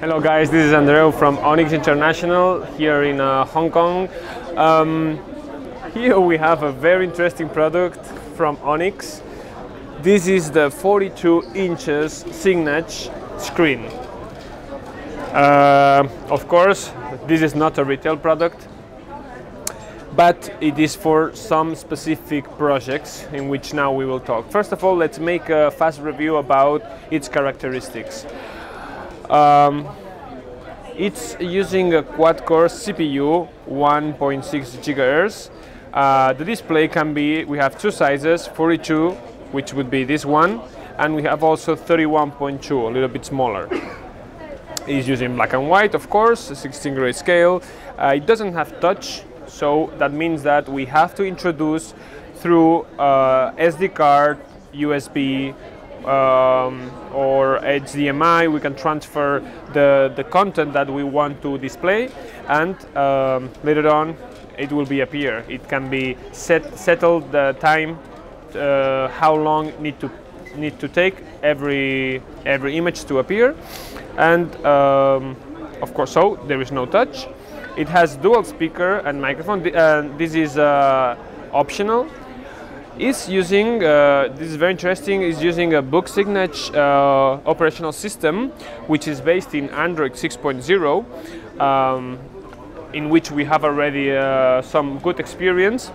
Hello guys, this is Andreu from Onyx International here in uh, Hong Kong. Um, here we have a very interesting product from Onyx. This is the 42 inches Signage screen. Uh, of course, this is not a retail product, but it is for some specific projects in which now we will talk. First of all, let's make a fast review about its characteristics. Um, it's using a quad-core CPU, 1.6 gigahertz. Uh, the display can be, we have two sizes, 42, which would be this one, and we have also 31.2, a little bit smaller. It's using black and white, of course, a 16 gray scale. Uh, it doesn't have touch, so that means that we have to introduce through uh, SD card, USB, um, or HDMI, we can transfer the, the content that we want to display and um, later on it will be appear. It can be set, settled the time, uh, how long need to need to take every every image to appear and um, of course so there is no touch. It has dual speaker and microphone. Uh, this is uh, optional is using, uh, this is very interesting, is using a book Signage uh, operational system, which is based in Android 6.0, um, in which we have already uh, some good experience.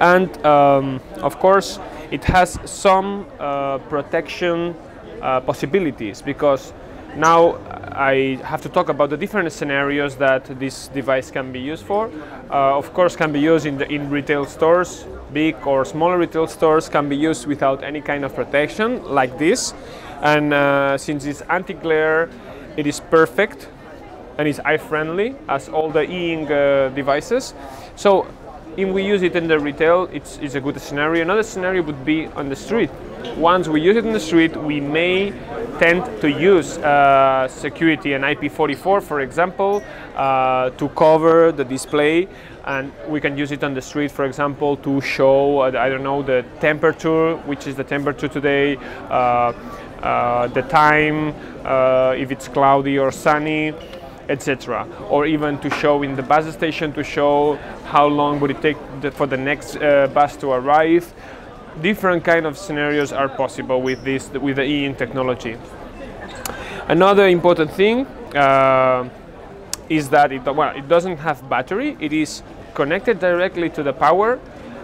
And um, of course, it has some uh, protection uh, possibilities because now I have to talk about the different scenarios that this device can be used for. Uh, of course, can be used in, the, in retail stores, big or smaller retail stores can be used without any kind of protection like this. And uh, since it's anti-glare, it is perfect and it's eye friendly as all the e-ink uh, devices. So if we use it in the retail, it's, it's a good scenario. Another scenario would be on the street. Once we use it in the street, we may tend to use uh, security and IP44, for example, uh, to cover the display. And we can use it on the street, for example, to show, uh, I don't know, the temperature, which is the temperature today, uh, uh, the time, if it's cloudy or sunny, etc. Or even to show in the bus station to show how long would it take for the next uh, bus to arrive. Different kind of scenarios are possible with this with the e-ink technology. Another important thing uh, is that it, well, it doesn't have battery. It is connected directly to the power,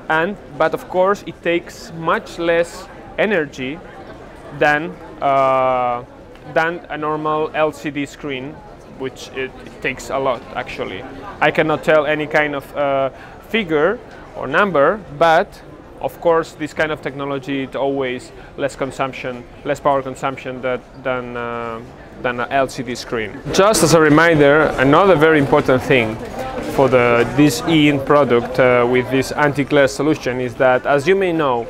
and but of course it takes much less energy than uh, than a normal LCD screen which it, it, takes a lot actually. I cannot tell any kind of uh, figure or number, but of course this kind of technology it always less consumption, less power consumption that, than uh, than an LCD screen. Just as a reminder, another very important thing for the this e-ink product uh, with this anti-glare solution is that, as you may know,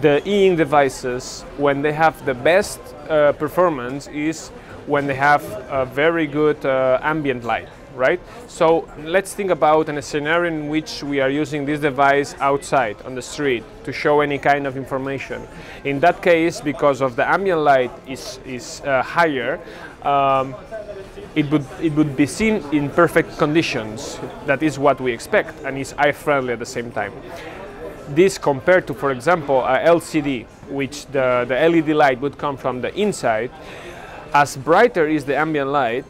the e-ink devices, when they have the best uh, performance, is when they have a very good uh, ambient light, right? So let's think about a scenario in which we are using this device outside on the street to show any kind of information. In that case, because of the ambient light is, is uh, higher, um, it would, it would be seen in perfect conditions. That is what we expect and is eye friendly at the same time. This compared to, for example, a LCD, which the, the LED light would come from the inside, as brighter is the ambient light,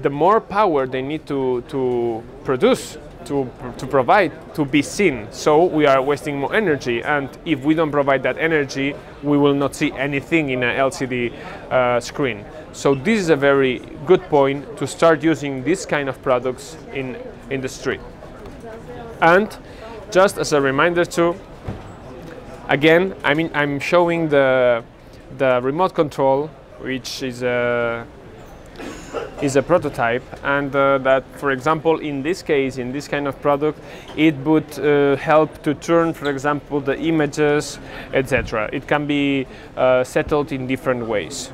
the more power they need to, to produce to, to provide to be seen. So we are wasting more energy, and if we don't provide that energy, we will not see anything in an LCD uh, screen. So this is a very good point to start using this kind of products in, in the street. And just as a reminder too, again, I mean, I'm showing the, the remote control which is a is a prototype and uh, that for example in this case in this kind of product it would uh, help to turn for example the images etc it can be uh, settled in different ways